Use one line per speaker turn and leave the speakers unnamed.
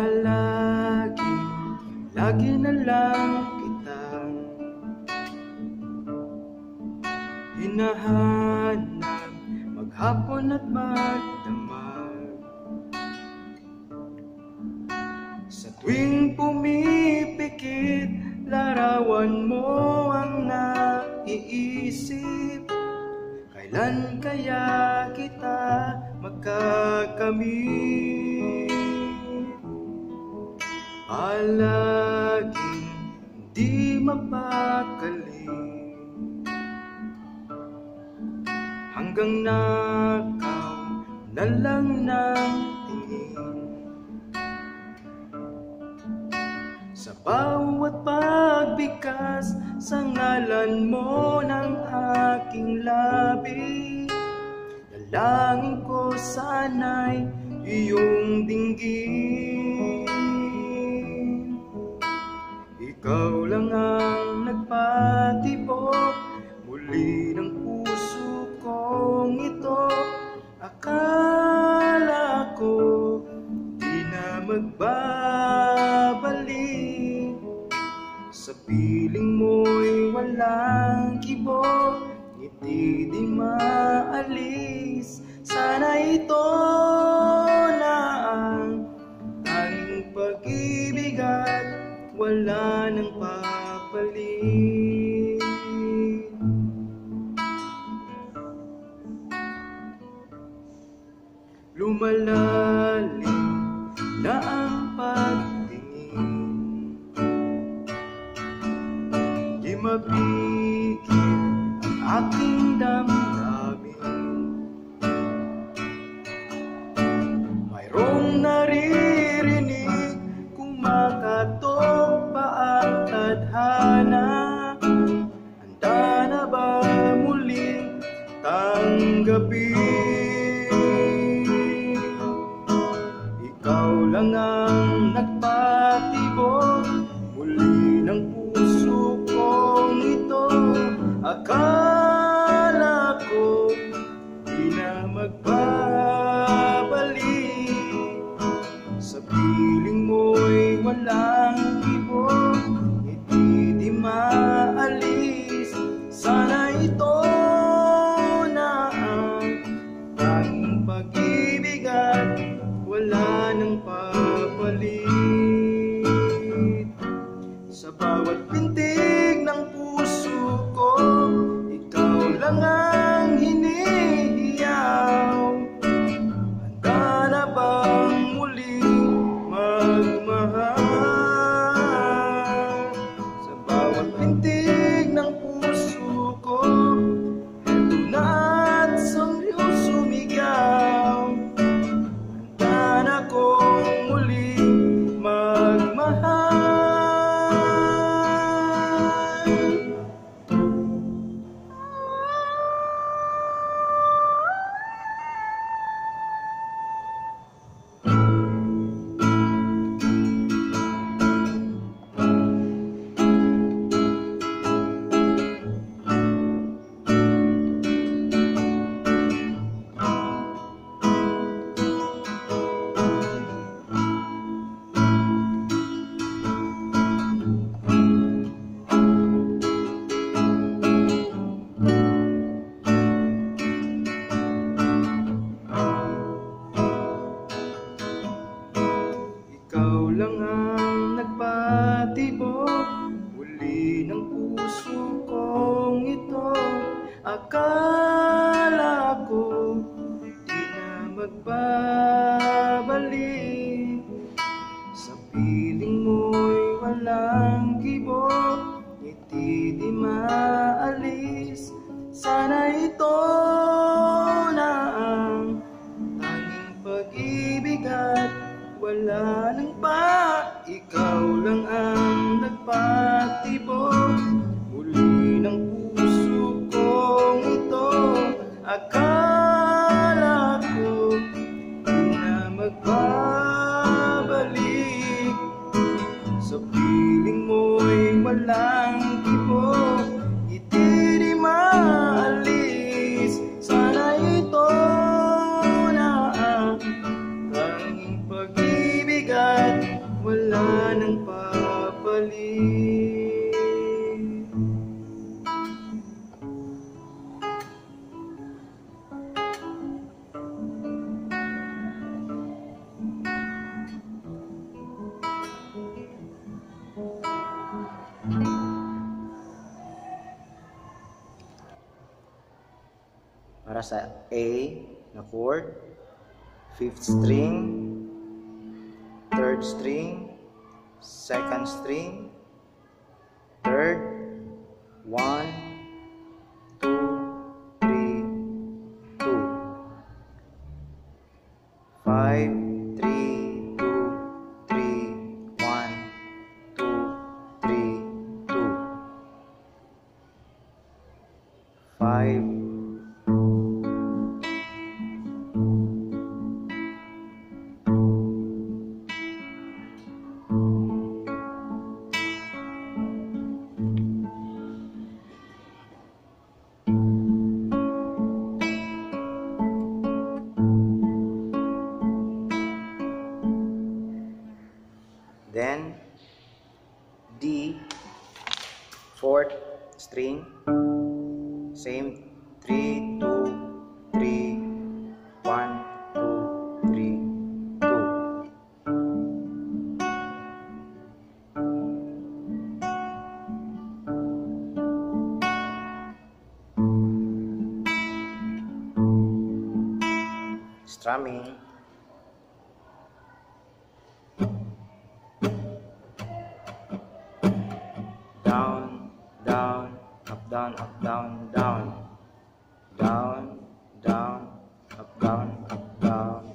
Palagi, lagi na lang kitang Hinahanap maghapon at magdamag. Sa tuwing pumipikit, larawan mo ang naiisip. Kailan kaya kita magkakamit? Palaging di mapakali Hanggang nakaw na lang ng tingin. Sa bawat pagbigkas sa ngalan mo ng aking labi Dalangin ko sana'y iyong dinggin Ikaw lang ang nagpatibok Muli ng puso kong ito. Akala ko di na magbabalik. Sa piling mo'y walang kibo Ngiti di maalis. Sana ito Di mapigil ang aking damdamin Sa bawat pintig pag-ibig at wala nang pa Ikaw lang ang nagpatibok para sa A na chord, fifth string, third string, second string, third, string same 3 2 3 1 2 3 2 strumming. Up, down, up, down, down, down, down, up, down, up, down,